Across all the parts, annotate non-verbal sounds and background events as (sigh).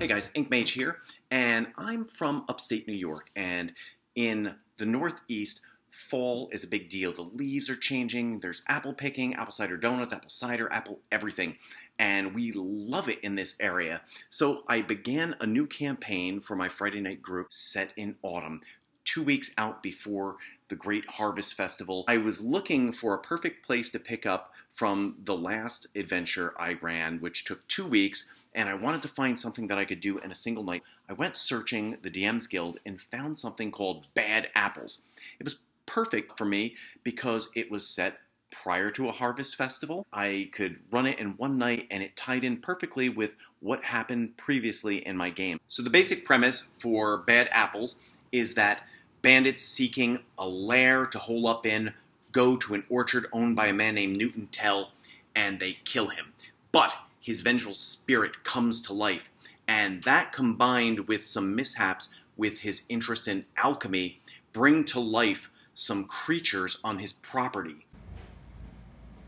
Hey guys, Ink Mage here, and I'm from upstate New York, and in the Northeast, fall is a big deal. The leaves are changing, there's apple picking, apple cider donuts, apple cider, apple everything, and we love it in this area. So I began a new campaign for my Friday night group set in autumn, two weeks out before the Great Harvest Festival. I was looking for a perfect place to pick up from the last adventure I ran, which took two weeks, and I wanted to find something that I could do in a single night. I went searching the DM's Guild and found something called Bad Apples. It was perfect for me because it was set prior to a harvest festival. I could run it in one night and it tied in perfectly with what happened previously in my game. So the basic premise for Bad Apples is that bandits seeking a lair to hole up in go to an orchard owned by a man named Newton Tell and they kill him. But his vengeful spirit comes to life, and that combined with some mishaps with his interest in alchemy bring to life some creatures on his property.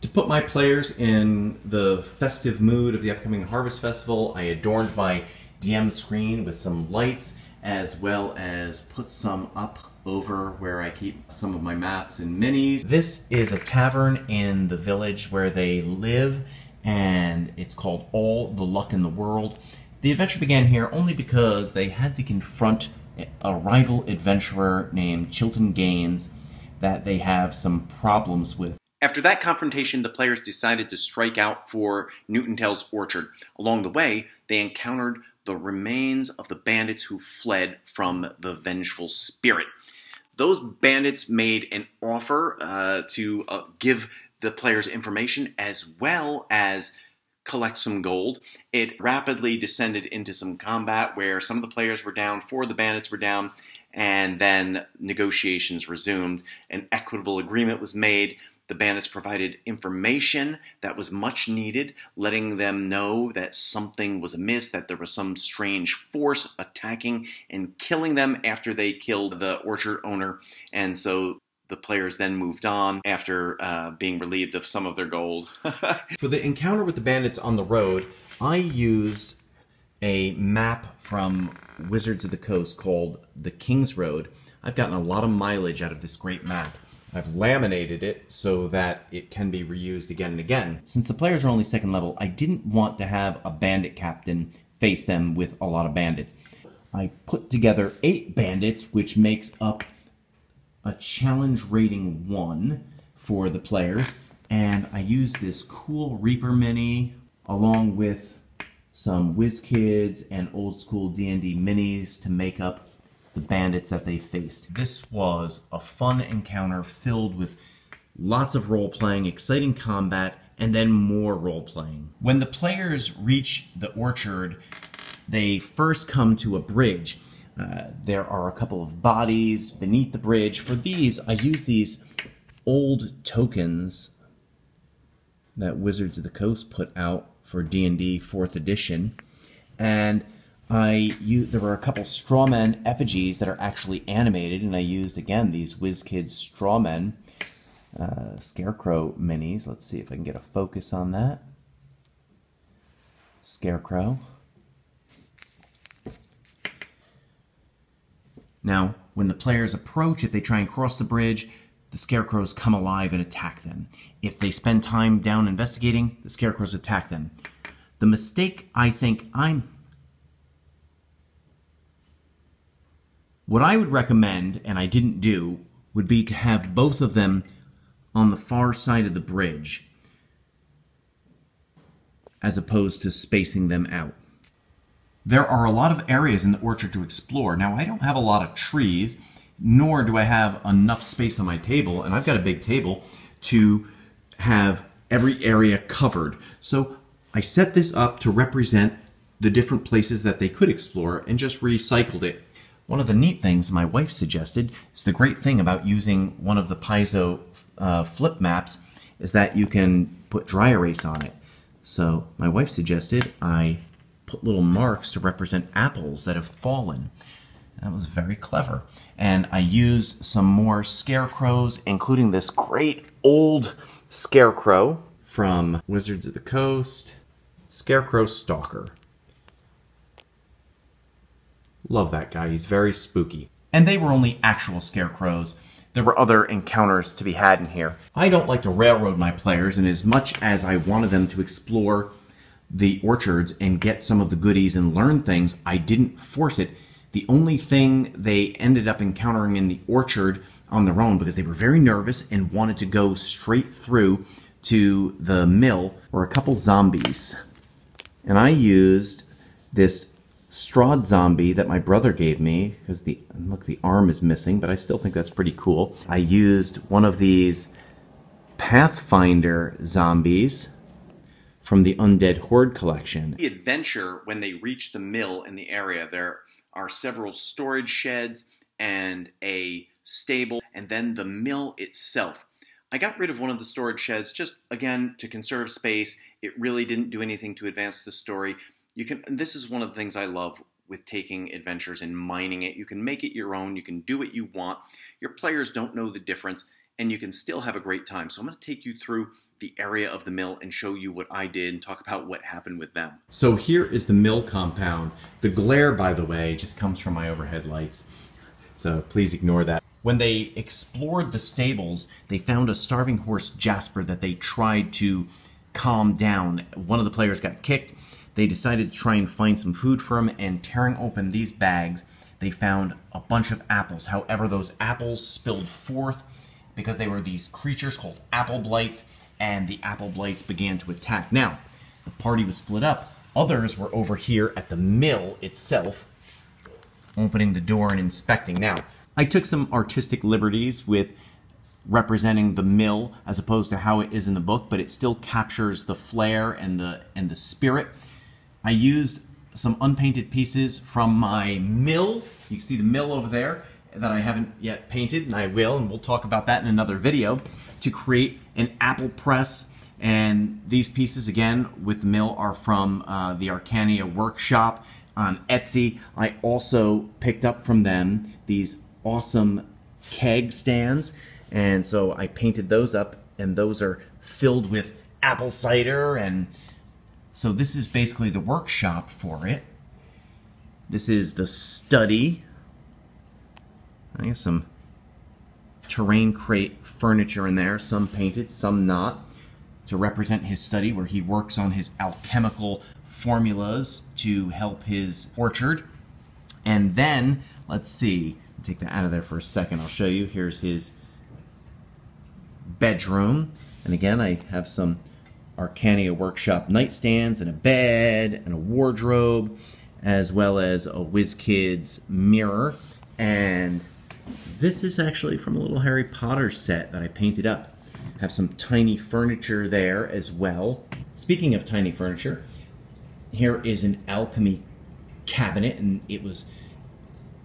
To put my players in the festive mood of the upcoming Harvest Festival, I adorned my DM screen with some lights as well as put some up over where I keep some of my maps and minis. This is a tavern in the village where they live and it's called All the Luck in the World. The adventure began here only because they had to confront a rival adventurer named Chilton Gaines that they have some problems with. After that confrontation, the players decided to strike out for Newton Tell's orchard. Along the way, they encountered the remains of the bandits who fled from the vengeful spirit those bandits made an offer uh, to uh, give the players information as well as collect some gold. It rapidly descended into some combat where some of the players were down, four of the bandits were down, and then negotiations resumed. An equitable agreement was made the bandits provided information that was much needed, letting them know that something was amiss, that there was some strange force attacking and killing them after they killed the orchard owner. And so the players then moved on after uh, being relieved of some of their gold. (laughs) For the encounter with the bandits on the road, I used a map from Wizards of the Coast called the King's Road. I've gotten a lot of mileage out of this great map. I've laminated it so that it can be reused again and again. Since the players are only second level, I didn't want to have a bandit captain face them with a lot of bandits. I put together eight bandits, which makes up a challenge rating one for the players. And I use this cool Reaper Mini along with some WizKids and old school D&D minis to make up the bandits that they faced. This was a fun encounter filled with lots of role playing, exciting combat, and then more role playing. When the players reach the orchard, they first come to a bridge. Uh, there are a couple of bodies beneath the bridge. For these, I use these old tokens that Wizards of the Coast put out for D&D 4th edition. And I you there were a couple strawman effigies that are actually animated, and I used again these WizKids strawmen uh, Scarecrow minis. Let's see if I can get a focus on that. Scarecrow. Now, when the players approach, if they try and cross the bridge, the scarecrows come alive and attack them. If they spend time down investigating, the scarecrows attack them. The mistake I think I'm What I would recommend, and I didn't do, would be to have both of them on the far side of the bridge as opposed to spacing them out. There are a lot of areas in the orchard to explore. Now, I don't have a lot of trees, nor do I have enough space on my table, and I've got a big table to have every area covered. So I set this up to represent the different places that they could explore and just recycled it one of the neat things my wife suggested is the great thing about using one of the Paizo uh, flip maps is that you can put dry erase on it. So my wife suggested I put little marks to represent apples that have fallen. That was very clever. And I used some more scarecrows, including this great old scarecrow from Wizards of the Coast, Scarecrow Stalker. Love that guy. He's very spooky. And they were only actual scarecrows. There were other encounters to be had in here. I don't like to railroad my players, and as much as I wanted them to explore the orchards and get some of the goodies and learn things, I didn't force it. The only thing they ended up encountering in the orchard on their own, because they were very nervous and wanted to go straight through to the mill, were a couple zombies. And I used this Strahd zombie that my brother gave me because the look the arm is missing, but I still think that's pretty cool. I used one of these Pathfinder zombies from the Undead Horde collection. The adventure when they reach the mill in the area, there are several storage sheds and a stable, and then the mill itself. I got rid of one of the storage sheds just again to conserve space. It really didn't do anything to advance the story. You can this is one of the things I love with taking adventures and mining it. You can make it your own, you can do what you want. Your players don't know the difference and you can still have a great time. So I'm going to take you through the area of the mill and show you what I did and talk about what happened with them. So here is the mill compound. The glare, by the way, just comes from my overhead lights. So please ignore that. When they explored the stables, they found a starving horse, Jasper, that they tried to calm down. One of the players got kicked. They decided to try and find some food for him, and tearing open these bags, they found a bunch of apples. However, those apples spilled forth because they were these creatures called apple blights, and the apple blights began to attack. Now, the party was split up. Others were over here at the mill itself, opening the door and inspecting. Now, I took some artistic liberties with representing the mill as opposed to how it is in the book, but it still captures the flair and the and the spirit. I used some unpainted pieces from my mill. You can see the mill over there that I haven't yet painted, and I will, and we'll talk about that in another video, to create an apple press. And these pieces, again, with the mill, are from uh, the Archania workshop on Etsy. I also picked up from them these awesome keg stands. And so I painted those up, and those are filled with apple cider. And so this is basically the workshop for it. This is the study. I guess some terrain crate furniture in there, some painted, some not, to represent his study where he works on his alchemical formulas to help his orchard. And then, let's see, take that out of there for a second. I'll show you. Here's his bedroom. And again, I have some Archania Workshop nightstands and a bed and a wardrobe, as well as a WizKids mirror. And this is actually from a little Harry Potter set that I painted up. Have some tiny furniture there as well. Speaking of tiny furniture, here is an alchemy cabinet, and it was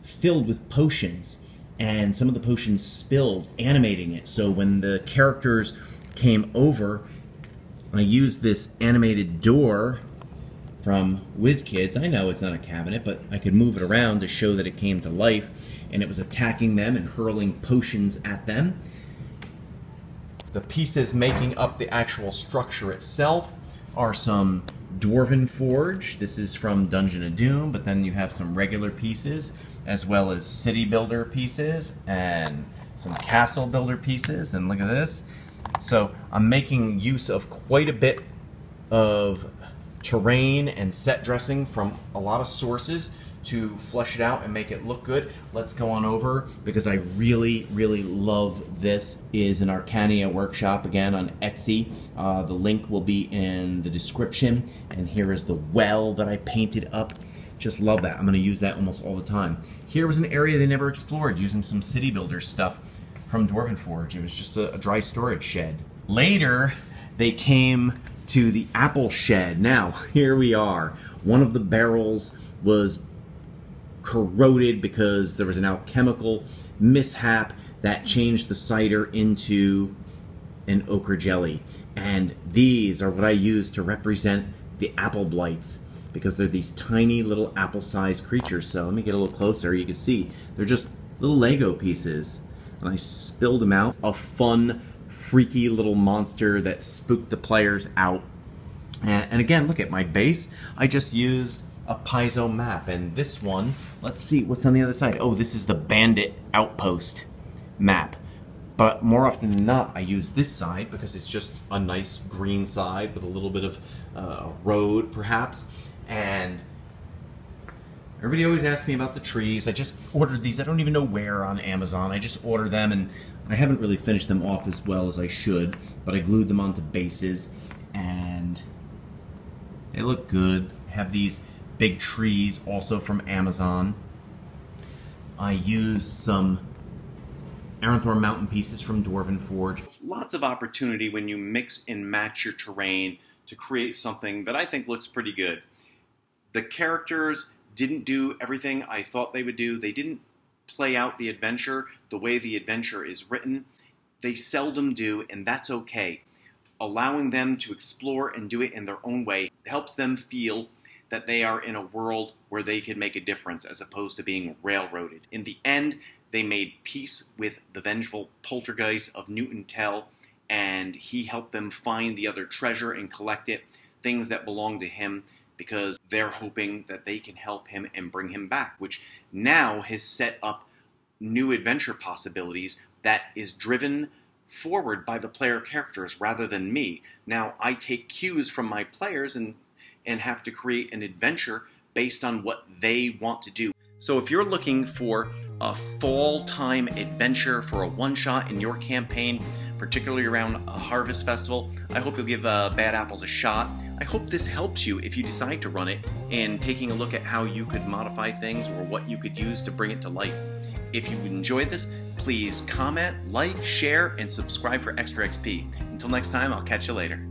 filled with potions, and some of the potions spilled, animating it. So when the characters came over, I used this animated door from WizKids. I know it's not a cabinet, but I could move it around to show that it came to life, and it was attacking them and hurling potions at them. The pieces making up the actual structure itself are some Dwarven Forge. This is from Dungeon of Doom, but then you have some regular pieces as well as city builder pieces and some castle builder pieces. And look at this. So I'm making use of quite a bit of terrain and set dressing from a lot of sources to flesh it out and make it look good. Let's go on over because I really, really love this. Is an Archania workshop again on Etsy. Uh, the link will be in the description. And here is the well that I painted up. Just love that. I'm going to use that almost all the time. Here was an area they never explored using some city builder stuff from Dwarven Forge. It was just a, a dry storage shed. Later, they came to the apple shed. Now, (laughs) here we are. One of the barrels was corroded because there was an alchemical mishap that changed the cider into an ochre jelly. And these are what I use to represent the apple blights because they're these tiny little apple-sized creatures. So let me get a little closer. You can see they're just little Lego pieces. And I spilled them out. A fun, freaky little monster that spooked the players out. And, and again, look at my base. I just used a Paizo map. And this one, let's see what's on the other side. Oh, this is the Bandit Outpost map. But more often than not, I use this side because it's just a nice green side with a little bit of uh, road, perhaps. And everybody always asks me about the trees. I just ordered these. I don't even know where on Amazon. I just ordered them, and I haven't really finished them off as well as I should. But I glued them onto bases, and they look good. I have these big trees also from Amazon. I used some Aranthorn Mountain pieces from Dwarven Forge. Lots of opportunity when you mix and match your terrain to create something that I think looks pretty good. The characters didn't do everything I thought they would do. They didn't play out the adventure the way the adventure is written. They seldom do, and that's okay. Allowing them to explore and do it in their own way helps them feel that they are in a world where they can make a difference as opposed to being railroaded. In the end, they made peace with the vengeful poltergeist of Newton Tell, and he helped them find the other treasure and collect it, things that belong to him, because they're hoping that they can help him and bring him back, which now has set up new adventure possibilities that is driven forward by the player characters rather than me. Now I take cues from my players and and have to create an adventure based on what they want to do. So if you're looking for a fall time adventure for a one shot in your campaign, particularly around a harvest festival, I hope you'll give uh, Bad Apples a shot. I hope this helps you if you decide to run it and taking a look at how you could modify things or what you could use to bring it to life. If you enjoyed this, please comment, like, share, and subscribe for extra XP. Until next time, I'll catch you later.